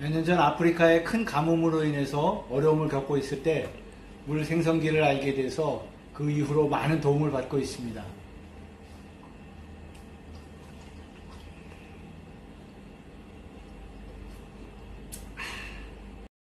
몇 년 전 아프리카의 큰 가뭄으로 인해서 어려움을 겪고 있을 때 물 생성기를 알게 돼서 그 이후로 많은 도움을 받고 있습니다.